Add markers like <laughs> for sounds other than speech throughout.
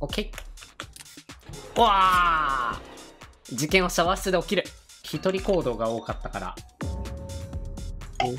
オッケー。わあ事件はシャワー室で起きる。一人行動が多かったから。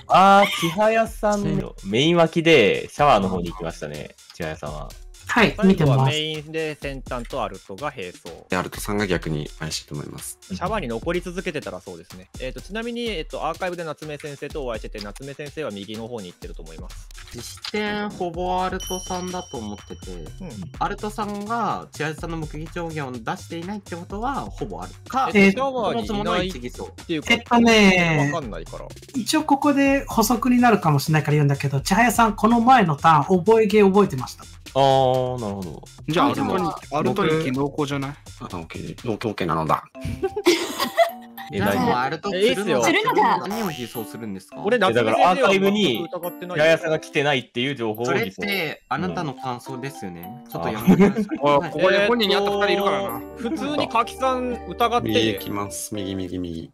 あー、千早さんのメイン脇でシャワーの方に行きましたね、千早さんは。はい、見てます。メインで先端とアルトが並走。で、アルトさんが逆に怪しいと思います。シャワーに残り続けてたらそうですね。えっ、と、ちなみに、えっ、と、アーカイブで夏目先生とお会いしてて、夏目先生は右の方に行ってると思います。実視点ほぼアルトさんだと思ってて、うん。アルトさんが千春さんの目撃証言を出していないってことはほぼあるか、えーシャワーにそもそものいないっ一偽装。ていうか、えっとねわかんないから。一応ここで補足になるかもしれないから言うんだけど、千早さん、この前のターン、覚えゲー覚えてました。あー、なるほど。じゃあ、アあでもルトに、アルトにキノコじゃない？あ、オッケー、オッケー、オッケーなのだ。<laughs> え、じゃあもう大丈アルトえいいっするのがする何を偽装するんですか？俺、だからアーカイブに全く疑ってない夫。千早さんが来てないっていう情報をそれってあなたの感想ですよね？ちょっとやめてください。あここで本人に会った二人いるからな。普通に柿さん疑っ右て行きます。右、右、右。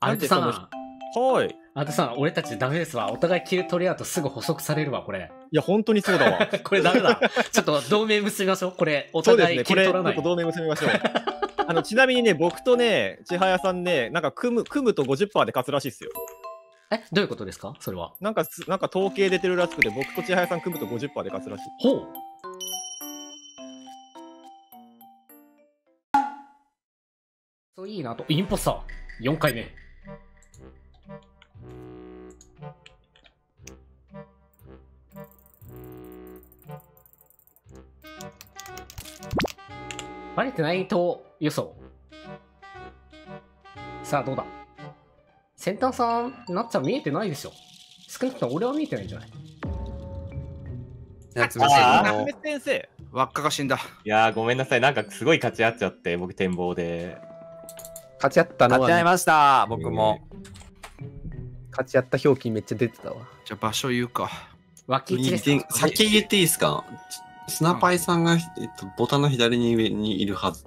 アルトさん、なんではい。アルトさん、俺たちダメですわ。お互いキル取り合うとすぐ補足されるわ、これ。いや、本当にそうだわ。<laughs> これダメだ。ちょっと同盟結びましょう。これ、おそうですね、互いキこれ、ちょっル取らない。と同盟結びましょう。あのちなみにね、僕とね、千早さんね、なんか組む組むと50%で勝つらしいっすよ。え、どういうことですか？それは。なんかす、なんか統計出てるらしくて、僕と千早さん組むと50%で勝つらしい。ほう。そういいなと。インポスター。4回目。バレてないと予想。さあ、どうだ？先端さん、なっちゃん見えてないでしょ。少なくとも俺は見えてないんじゃない？夏目先生。輪っかが死んだ。いやー、ごめんなさい。なんかすごい勝ち合っちゃって、僕展望で。勝ち合ったの勝ち合いは、ました、僕も。勝ち合った表記めっちゃ出てたわ。じゃあ場所言うか。脇先言っていいですかスナパイさんが、えっと、ボタンの左に上にいるはず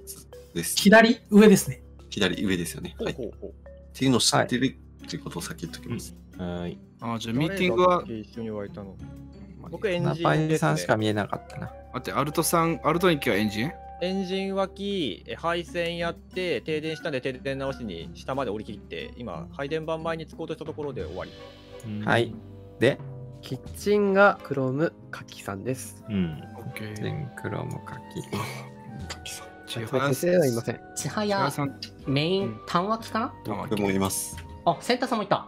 です。左上ですね。左上ですよね。はい。っほうほうほう。ていうのを知ってるっていうことを先言っときます。はーい。あじゃあミーティングは一緒に湧いたの？僕エンジナパイ。さんしか見えなかったな。待って、アルトさん、アルトニキはエンジン？エンジン脇、え配線やって、停電したんで停電直しに下まで降り切って、今、配電盤前に着こうとしたところで終わり。はい。で、キッチンがクロムカキさんです。うん。オッケー。全クロム書き。千先生はいません。千千早早さん、メイン単脇かな？僕もいます。あ、センターさんもいた。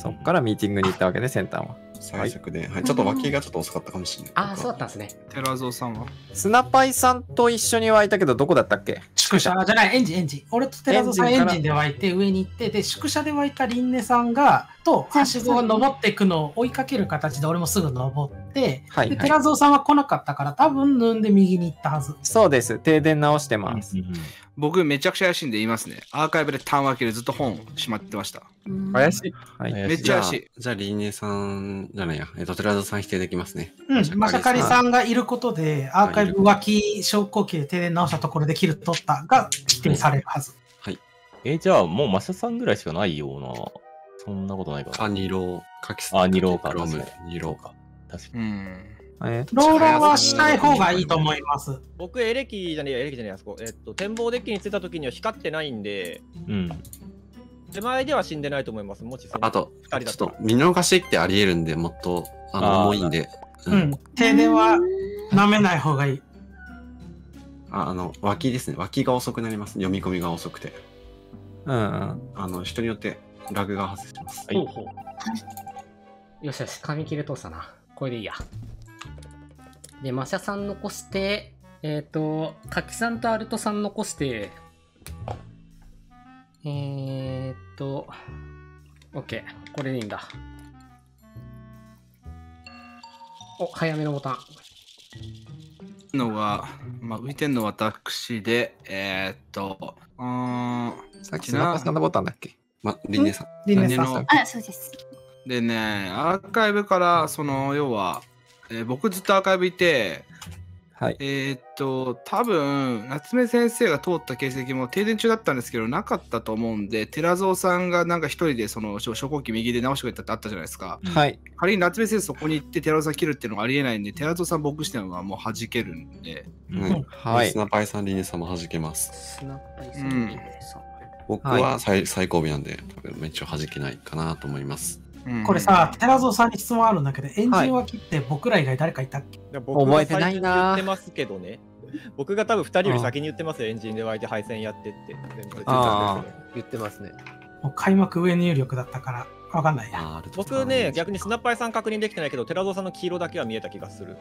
そっからミーティングに行ったわけね、センターは。最速で。はい。ちょっと脇がちょっと遅かったかもしれない。あー、そうだったんですね。寺蔵さんは？スナパイさんと一緒に湧いたけど、どこだったっけ？宿舎じゃない、エンジン、エンジン。俺と寺田さんエエンジンで湧いて上に行って、で、宿舎で湧いたリンネさんが、と、はしごを登っていくのを追いかける形で俺もすぐ登って、で、はいはい寺蔵さんは来なかったから、多分縫んで右に行ったはず。そうです。停電直してます。僕めちゃくちゃ怪しいんで言いますね。アーカイブで単分けでずっと本しまってました。怪しい。はい。めっちゃ怪しい。じゃあ、リーネさんじゃないや。えっと、寺田さん否定できますね。うん、マシャカリさんがいることで、アーカイブ脇昇降機で停電直したところでキル取ったが否定されるはず。え、じゃあもうマシャさんぐらいしかないような。そんなことないかな。あ、二郎、カキあ、二郎か。クロム二郎か。確かに。うん。えローラーはしない方がいいと思います。僕、エレキじゃねえや、エレキじゃねえや、あそこ。えっと、展望デッキに着いた時には光ってないんで、うん。手前では死んでないと思います。もしあと、ちょっと見逃しってあり得るんで、もっと、あの、重いんで。うん、停電は舐めない方がいい。ああの、脇ですね。脇が遅くなります。読み込みが遅くて。うんうん。あの、人によってラグが発生します。ほうほう。よしよし、紙切れ通したな。これでいいや。で、マシャさん残して、えっ、と、カキさんとアルトさん残して、えーっと、OK。これでいいんだ。お、早めのボタン。のは、まあ、浮いてんのは私で、えー、っと、うーん、さっきスナパイさんのボタンだっけ？ま、リンネさん。リンネさん。のあ、そうです。でね、アーカイブから、その、要は、えー僕ずっとアーカイブいて、はい。えーっと、多分夏目先生が通った形跡も停電中だったんですけど、なかったと思うんで、寺蔵さんがなんか一人でその初初号機右で直してくれたってあったじゃないですか。はい。仮に夏目先生そこに行って寺蔵さん切るっていうのがありえないんで、寺蔵さん僕視点はもう弾けるんで。うん。はいスナパイさん、リネさんも弾けます。スナッパイさうんんさん。僕は最,、最後尾なんで、多分一応弾けないかなと思います。うんこれさ、寺蔵さんに質問あるんだけど、エンジン脇って僕ら以外誰かいたっけ、僕が覚えてないな言ってますけどね。僕が多分2人より先に言ってますよ、エンジンで湧いて配線やってって。あ言ってますね。もう開幕上入力だったから、わかんないや。僕ね、逆にスナッパイさん確認できてないけど、寺蔵さんの黄色だけは見えた気がする。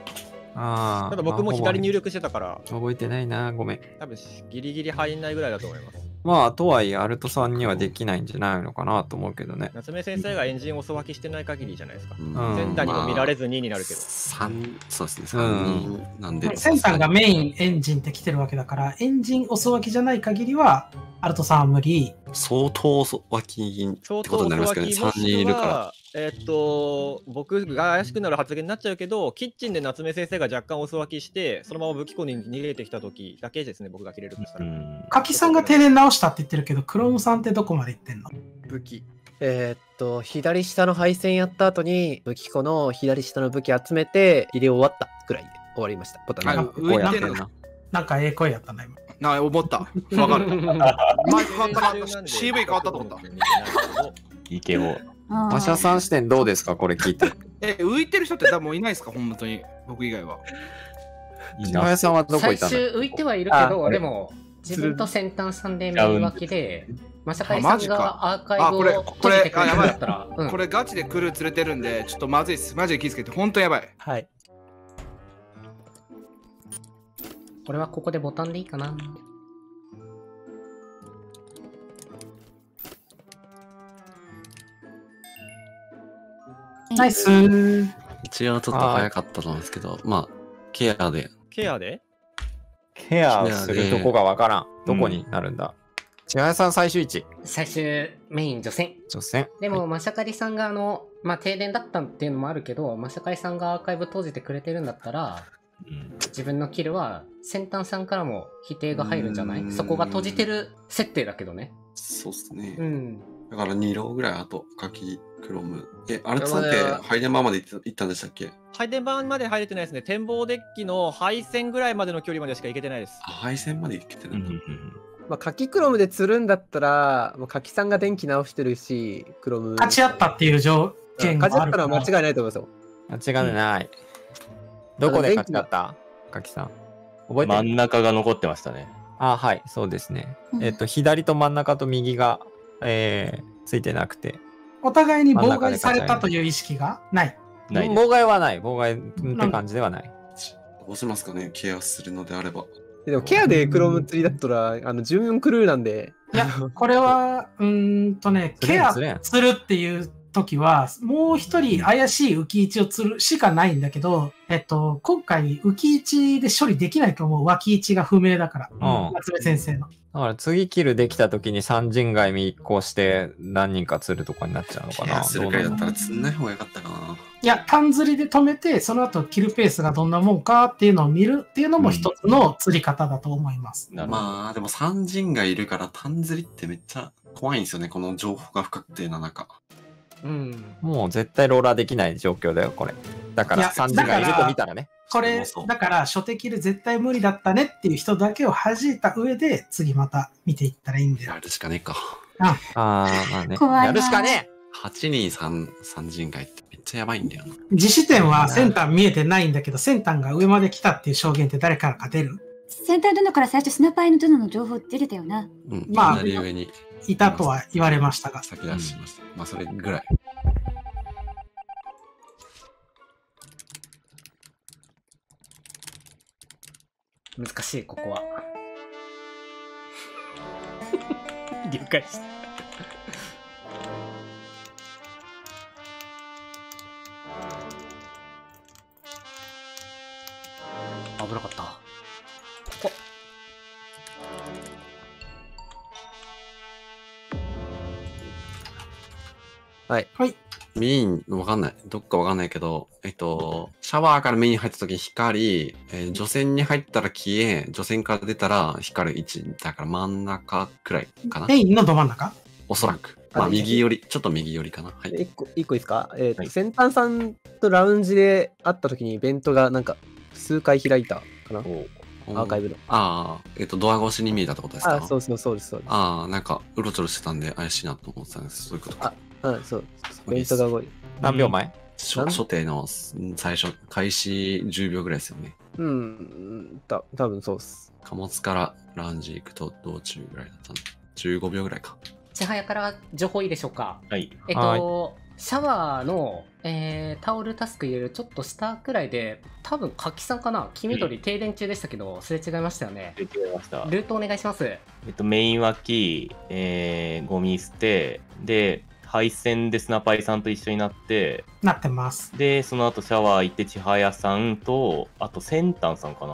ああ。ただ僕も左入入力してたから、覚えてないな、ごめん。多分ギリギリ入んないぐらいだと思います。まあ、とはいえ、アルトさんにはできないんじゃないのかなと思うけどね。夏目先生がエンジンを遅わきしてない限りじゃないですか。うんんセンターにも見られず2になるけど。三そうですね、うん3人なんで。センターがメインエンジンって来てるわけだから、エンジン遅脇じゃない限りは、アルトさんは無理。相当遅脇ってことになりますけどね、3遅わきもしく人いるから。は、えーっと、僕が怪しくなる発言になっちゃうけど、キッチンで夏目先生が若干遅わきして、そのまま武器庫に逃げてきた時だけですね、僕が切れるとしたら。柿さんが停電直したって言ってるけど、クロームさんってどこまで行ってんの？武器。えーっと、左下の配線やった後に、武器庫の左下の武器集めて、入れ終わったくらいで終わりました。ボタンあが上に出るな。なんかええ声やったな、今。な思った。<laughs> わかる。<laughs> マイク変わったな。CV 変わったと思った。イケボ。馬車さん視点どうですか？これ聞いて。<laughs> え、浮いてる人って多分もういないですか？本当に。僕以外は。島屋さんはどこ最いたの？終浮いてはいるけど、でも、自分と先端さんで右脇で、まさかりさんがアーカイあ、これ、ブをこれ閉じて、くれるんあやばいだったら、うんこれガチでクルー連れてるんで、ちょっとまずいっす。マジで気づけて、本当やばい。はい。これはここでボタンでいいかな。ナイス一応ちょっと早かったと思うんですけど、まあ、ケアで。ケアで？ケアするとこがわからん。どこになるんだ？千早さん最終位置。最終メイン女性。女性。でも、マシャカリさんがあの、まあ、停電だったっていうのもあるけど、マシャカリさんがアーカイブ閉じてくれてるんだったら、自分のキルは先端さんからも否定が入るんじゃなうんいそこが閉じてる設定だけどね。そうっすね。うん。だから2ローぐらいあと、カキ、クロム。え、アルトさんってこれは配電場まで行った行ったんでしたっけ？配電盤まで入れてないですね。展望デッキの配線ぐらいまでの距離までしか行けてないです。あ、配線まで行けてるんだ。まあ、カキクロムで釣るんだったら、もうカキさんが電気直してるし、クロム。勝ち合ったっていう条件が勝ち合あるからったのは間違いないと思いますよ。間違いない。どこで勝ち合った？かきさん。覚えてる？真ん中が残ってましたね。あ、はい、そうですね。えっと、左と真ん中と右が、えー、ついてなくて。お互いに妨害されたという意識がない。ないです妨害はない。妨害って感じではない。どうしますかね？ケアするのであれば。でも、ケアでクロム釣りだったら、あの、14クルーなんで。いや、これは、うーんとね、ケアするっていう時は、もう一人怪しい浮き位置を釣るしかないんだけど、えっと、今回浮き位置で処理できないと思う。脇位置が不明だから。うん夏目先生の。だから次キルできた時に三人街密航して何人か釣るとかになっちゃうのかな。ケアするくらいだったら釣んない方がよかったかな。いや、単釣りで止めて、その後キルペースがどんなもんかっていうのを見るっていうのも一つの釣り方だと思います。まあ、でも三人がいるから単釣りってめっちゃ怖いんですよね。この情報が不確定な中。うん。もう絶対ローラーできない状況だよ、これ。だかいやら三人がいると見たらね。これ、だから初手キル絶対無理だったねっていう人だけを弾いた上で、次また見ていったらいいんで。やるしかねえか。ああー、まあね。怖いなやるしかね8人三三人街ってめっちゃやばいんだよな。実視点は先端見えてないんだけど、先端が上まで来たっていう証言って誰からか出る？センター殿から最初スナパイの殿の情報出てたよな。うん。まあ左上にいたとは言われましたが。先出しました。まあ、それぐらい。難しい、ここは。<laughs> 了解した。危なかった。はい。はい。メイン、わかんない。どっかわかんないけど、えっと、シャワーからメイン入った時に光、えー除線に入ったら消え、除線から出たら光る位置。だから真ん中くらいかな。メインのど真ん中？おそらく。まあ、あ右寄り、ちょっと右寄りかな。はい。一個、一個いいですか？えっ、と、先端さんとラウンジで会った時にイベントがなんか数回開いたかな？アーカイブの。ああ、えっと、ドア越しに見えたってことですか？あ、そうそうそうです、そうです。ああ、なんか、うろちょろしてたんで怪しいなと思ってたんです。そういうことか。うん、そう。イベントが動い何秒前？初初手のうん最初、開始10秒ぐらいですよね。うん、た多分そうっす。貨物からラウンジ行くと道中ぐらいだったんで、15秒ぐらいか。千早から情報いいでしょうか？はい。えっと、シャワーの、えータオルタスク入れるちょっと下くらいで、多分、柿さんかな？黄緑停電中でしたけど、すれ違いましたよね。違いました。ルートお願いします。えっと、メイン脇、えー、ゴミ捨て、で、配線でスナパイさんと一緒になって、なってます。で、その後シャワー行って、千早さんと、あと、センタンさんかな。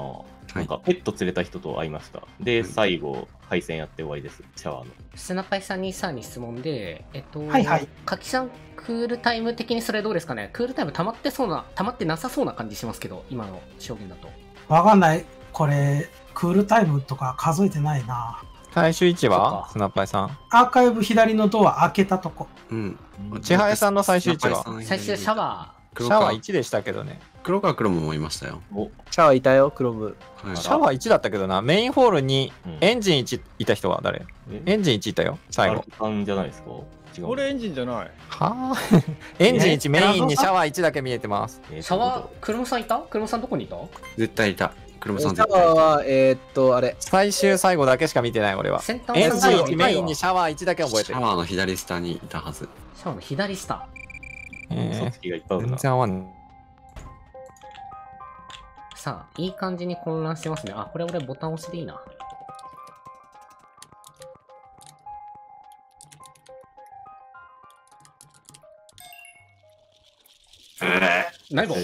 なんか、ペット連れた人と会いました。で、最後、配線やって終わりです、シャワーの。スナパイさんにさんに質問で、えっと、はいはい柿さん、クールタイム的にそれどうですかね？クールタイム溜まってそうな、溜まってなさそうな感じしますけど、今の証言だと。わかんない。これ、クールタイムとか数えてないな。最終位置はスナッパイさん？アーカイブ左のドア開けたとこ。うん。千早さんの最終位置は？最終シャワシャワー1でしたけどね。黒川黒もいましたよ。シャワーいたよ、クロム。シャワー1だったけどな、メインホールにエンジン1いた人は誰？エンジン1いたよ、最後。さんじゃないですか？違これエンジンじゃない。はぁ <laughs> エンジン1、メインにシャワー1だけ見えてます。ー。シャワー、クルムさんいた？クルムさんどこにいた？絶対いた。黒シャさん絶対いた。ワーは、えーっと、あれ。最終最後だけしか見てない、俺は。先エンジン端さん1、メインにシャワー1だけ覚えてるシャ。ワーの左下にいたはず。シャワーの左下。えそっちがいっぱいあー、るな全。然合わん。さあ、いい感じに混乱してますね。あ、これ俺ボタン押しでいいな。ナイボ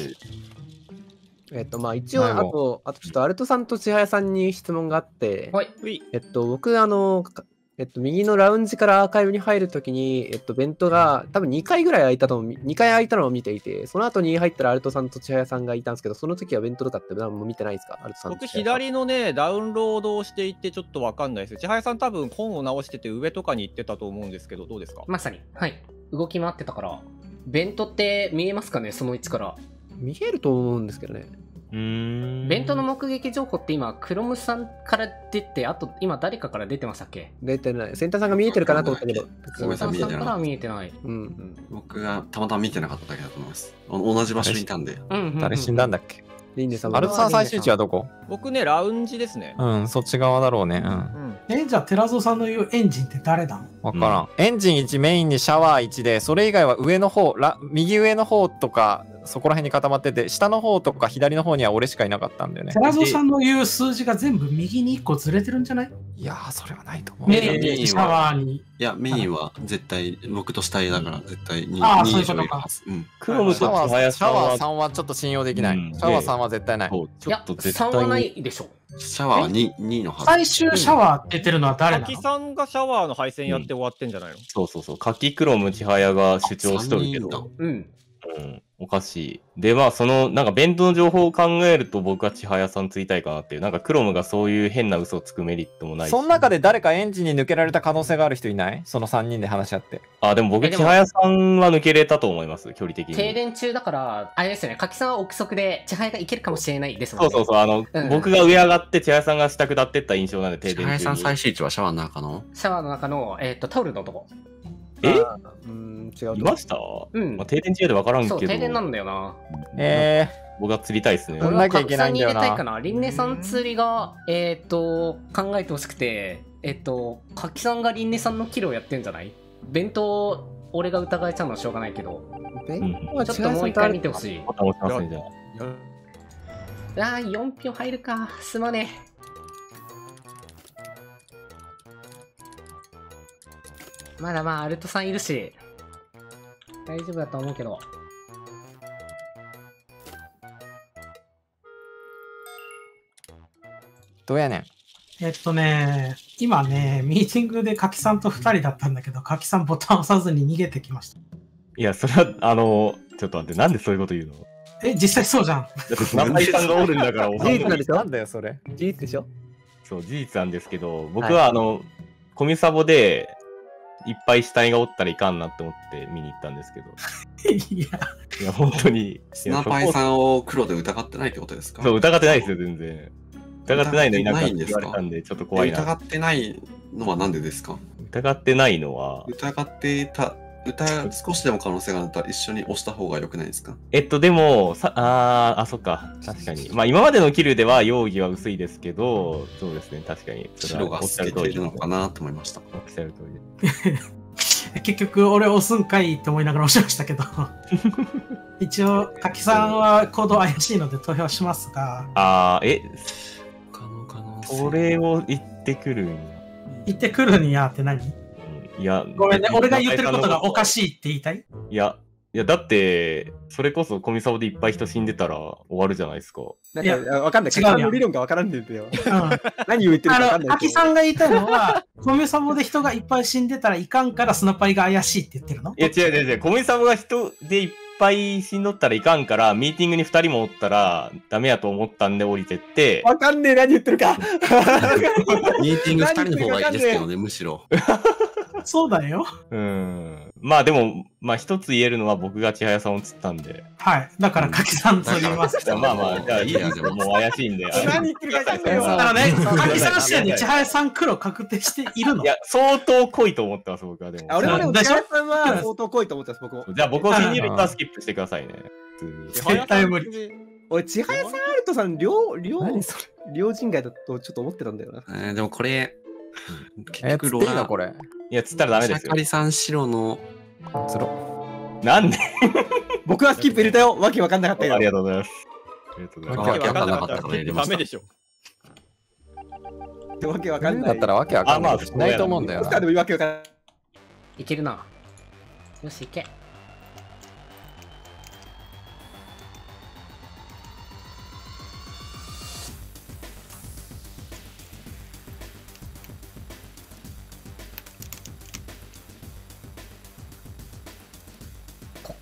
えっと、まあ一応、あと、あとちょっとアルトさんと千早さんに質問があって、はい。えっと、僕、あの、かえっと、右のラウンジからアーカイブに入るときに、えっと、ベントが多分2回ぐらい開いたのを見、2回開いたのを見ていて、その後に入ったらアルトさんと千早さんがいたんですけど、その時はベントとかって何も見てないですか？アルトさんと僕、左のね、ダウンロードをしていて、ちょっとわかんないです。千早さん、多分コンを直してて、上とかに行ってたと思うんですけど、どうですか？まさに。はい。動き回ってたから。ベントって見えますかね？その位置から。見えると思うんですけどね。うーん。ベントの目撃情報って今、クロムさんから出て、あと今誰かから出てましたっけ？出てない。センターさんが見えてるかなと思ったけど。ごめんなさんからは見えてない。うん。た。僕がたまたま見てなかっただけだと思います。お同じ場所にいたんで。誰死んだんだっけ？リンネさんアルトさん最終位置はどこ？僕ね、ラウンジですね。うん、そっち側だろうね。うん。うん。え、じゃあ、寺蔵さんの言うエンジンって誰だわからん,、エンジン1メインにシャワー1でそれ以外は上の方ラ右上の方とかそこら辺に固まってて下の方とか左の方には俺しかいなかったんだよね寺蔵さんの言う数字が全部右に1個ずれてるんじゃない？いやーそれはないと思うメインでシャワーに。いや、メインは絶対、僕と下絵だから絶対にああ2以そういうことか。うん。クロムとシャワー千早さんシャワーはさんはちょっと信用できない、うんシャワーさんは絶対ないちいやょっと、絶3はな対に。いでしょ。シャワーは 2, 2のはず。最終シャワーってるのは誰な滝のさんがシャワーの配線やって終わってんじゃないの、そうそうそう。柿クロム千早が主張しとるけど。うん。うん。おかしい。で、まあ、その、なんか、弁当の情報を考えると、僕は千早さんついたいかなっていう。なんか、クロムがそういう変な嘘をつくメリットもないし。その中で誰かエンジンに抜けられた可能性がある人いない？その3人で話し合ってあ、でも僕、えでも千早さんは抜けれたと思います、距離的に。停電中だから、あれですよね、柿さんは憶測で、千早がいけるかもしれないですもんね。そうそうそう。あの、うん僕が上上がって、千早さんが下下ってった印象なんで、停電中に。千早さん最終位置はシャワーの中の？シャワーの中の、えっ、と、タオルのとこ。え？うん、違う。いました？うんまあ、停電中で分からんけど。そう、停電なんだよな。え僕は釣りたいですね。取んなきゃいけないんだよな俺は柿さんに入れたいかな。リンネさん釣りが、えっ、と、考えてほしくて、えっ、と、柿さんがリンネさんのキルをやってんじゃない？弁当、俺が疑えちゃうのはしょうがないけど、ベうんントはちょっともう一回見てほしい。また押しますね、じゃあ。あー、4票入るか。すまねえ。まだまあ、アルトさんいるし、大丈夫だと思うけど。どうやねんえっとね、今ね、ミーティングで柿さんと2人だったんだけど、柿さんボタン押さずに逃げてきました。いや、それは、あの、ちょっと待って、なんでそういうこと言うの？え、実際そうじゃん。だってスナパイさんがおるんだから、事実なんでしょ？なんだよ、それ。事実でしょ？そう、事実なんですけど、僕はあの、コミサボで、いっぱい死体がおったらいかんなって思って見に行ったんですけど。<laughs> いや、いや、本当に。スナパイさんを黒で疑ってないってことですか？そう、疑ってないですよ、全然。疑ってないのになんか疑ってないんですか？言われたんで、ちょっと怖いな。疑ってないのはなんでですか？疑ってないのは、疑っていた、疑少しでも可能性があったら一緒に押した方が良くないですか？えっと、でも、さあーあ、そっか、確かに。まあ、今までのキルでは容疑は薄いですけど、そうですね、確かに。それは白が透けているのかなと思いました。おっしゃる通りで <laughs> す。結局俺押すんかいって思いながら押しましたけど。<laughs> 一応、柿さんは行動怪しいので投票しますが、ああ、え、可能可能それを言ってくるんや。行ってくるんやって何？いや、ごめんね、俺が言ってることがおかい。しいって言いたい？いや、いや、だって、それこそコミサボでいっぱい人死んでたら終わるじゃないですか。いやか、わかんない。違うの理論がわからんでんだよ。うん。<laughs> 何を言ってるかわかあの、んないけど。柿さんが言いたいのは、コミュサボで人がいっぱい死んでたらいかんからスナパイが怪しいって言ってるの？いや、違う違う違う。コミサボが人でいっぱい死んどったらいかんから、ミーティングに2人もおったらダメやと思ったんで降りてって、わかんねえ、何言ってるか。<laughs> ミーティング2人の方がいいですけどね、むしろ。<laughs> <laughs> そうだよ。うん。まあでも、まあ一つ言えるのは僕が千早さんを釣ったんで。はい。だから柿さんと言います。いやまあまあ、じゃあいいですよ。もう怪しいんで。何言ってるかわかんないよ。あのね、柿さん視点で千早さん黒確定しているのいや、相当濃いと思ってます、僕はでも。あ俺もでも、千原さんは相当濃いと思ってます、僕も。じゃあ僕を信じる人はスキップしてくださいね。<laughs> 絶対無理。俺、千早さん、アルトさん、両、両両人外だとちょっと思ってたんだよな。えーでもこれ、結え、局ロラつっていいのこれ。いや、釣ったらダメですよシャカ。リさん白のつろ。なんで？<laughs> 僕はスキップ入れたよ。わけわかんなかったよ。ありがとうございます。ありがとうございます。わけわかんなかったから入れましたダメでしょ。わけわかんない。だったらわけわかんない。あまあしないと思うんだよなスカ。でもわけわかんない。いけるな。よし、いけ。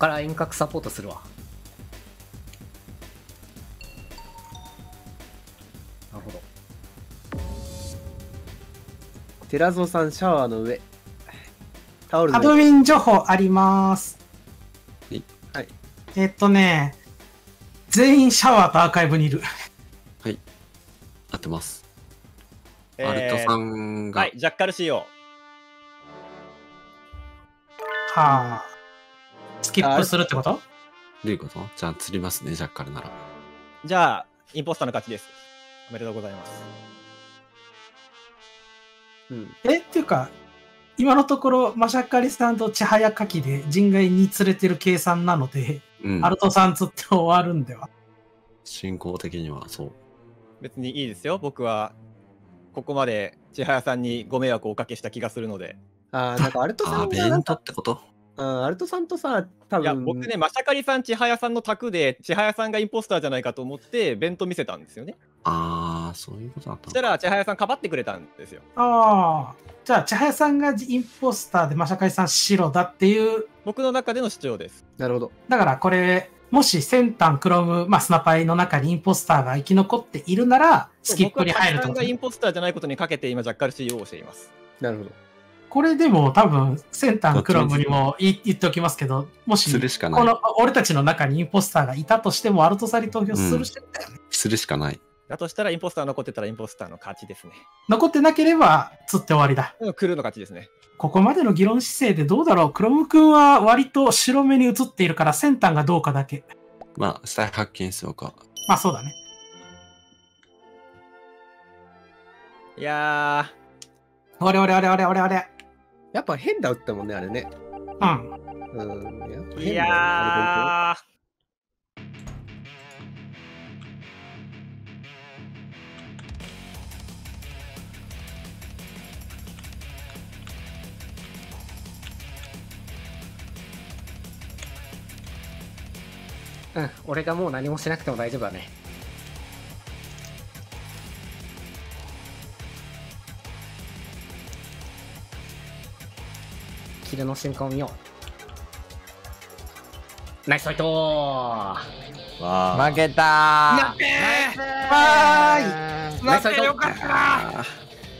から遠隔サポートするわ。なるほど。寺蔵さん、シャワーの上。タオルハドウ。ィン情報あります。はいはい。えっとね、全員シャワーとアーカイブにいる。合ってます。えーアルトさんが、はい、ジャッカル CO。はあ。スキップするってこと？どういうこと？じゃあ釣りますね、ジャッカルなら。じゃあ、インポスターの勝ちです。おめでとうございます。うん。えっていうか、今のところ、マシャカリさんと千早かきで人外に連れてる計算なので、うんア。ルトさん釣って終わるんでは？進行的にはそう。別にいいですよ。僕は、ここまで千早さんにご迷惑をおかけした気がするので。あーなんかアルトさんがなんかベイントってこと？うんアルトさんとさ、多いや、分僕ね、マシャカリさん、千早さんの卓で、千早さんがインポスターじゃないかと思って、弁当見せたんですよね。ああ、そういうことだったのそしたら、千早さんかばってくれたんですよ。ああ。じゃあ、千早さんがインポスターでマシャカリさん白だっていう。僕の中での主張です。なるほど。だからこれ、もし先端クロム、まあ、スナパイの中にインポスターが生き残っているなら、スキップに入ると僕は千早さんがインポスターじゃないことにかけて、今、ジャッカル CO をしています。なるほど。これでも多分、先端クロムにも言言っておきますけど、もし、するしかないこの俺たちの中にインポスターがいたとしても、アルトサリ投票するし、するしかない。だとしたら、インポスター残ってたら、インポスターの勝ちですね。残ってなければ、釣って終わりだ。うんクルーの勝ちですね。ここまでの議論姿勢でどうだろう？クロム君は割と白目に映っているから、先端がどうかだけ。まあ、死体発見しようか。まあそうだね。いや俺俺俺俺俺俺。やっぱ変だったもんね、あれね。うん。うん。やっぱー、い変だよやー。うん、俺がもう何もしなくても大丈夫だね。キルの瞬間を見よう。ナイスファイト負けたーいナイスフなァイトよかったなー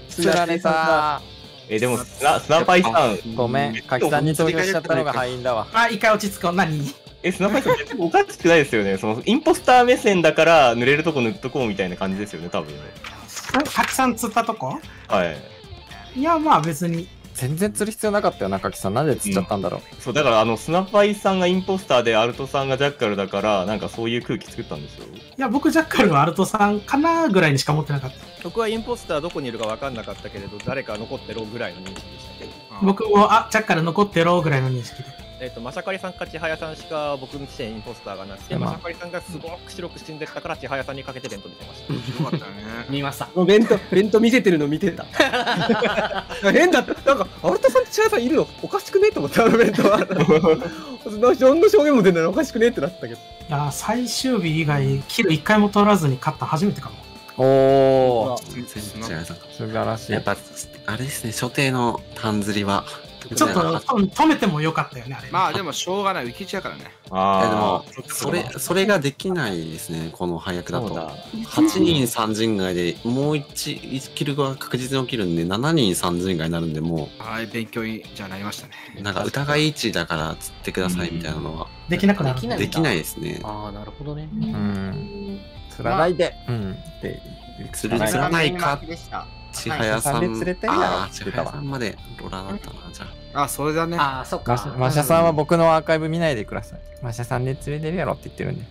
釣られたえ、でも、スナスナパイさん、ごめん、かきさんに投票しちゃったのが敗因だわ。あ、一回落ち着こう。何？え、スナパイさん、別におかしくないですよね。その、インポスター目線だから、濡れるとこ塗っとこうみたいな感じですよね、多分。たくさん釣ったとこ？はい。いや、まあ別に。全然釣る必要なかったよな、かきさん。なんで釣っちゃったんだろう。そう、だから、あの、スナパイさんがインポスターで、アルトさんがジャッカルだから、なんかそういう空気作ったんですよ。いや、僕ジャッカルはアルトさんかなぐらいにしか思ってなかった。僕はインポスターどこにいるか分かんなかったけれど、誰か残ってろぐらいの認識でしたけ？ど。僕も、あ、ジャッカル残ってろぐらいの認識で。えっ、と、マシャカリさんか千早さんしか僕の地点インポスターがなくて、まあマシャカリさんがすごく白く死んでったから千早さんにかけて弁当見てました。よかったね。見ましたもう弁当、弁当見せてるの見てた。<laughs> 変だった。なんか、アルタさんと千早さんいるの？おかしくねって思った、あの弁当は。何の証言も出ないのおかしくねってなったけど。いや、最終日以外、キル一回も取らずに勝ったの初めてかも。おー、全然違う素晴らしい。やっぱ、あれですね、所定の単釣りは。ちょっと止止めてもよかったよね、あれ。まあでもしょうがない、浮き地やからね。いやであも、それ、それができないですね、この配役だとだ。8人3陣外でもう 1, 1キルが確実に起きるんで、7人3陣外になるんで、もはい、勉強にじゃあなりましたね。う、なんか疑い位置だから釣ってくださいみたいなのは、できなくなる。できないできないですね。ああ、なるほどね。うん。釣らないで。うん。って釣る釣らないか。千早さん、千早さんまでロラだったな、じゃあ。あ、それだね。ああ、そっか。マシャさんは僕のアーカイブ見ないでください。マシャさんで釣れてるやろって言ってるんで。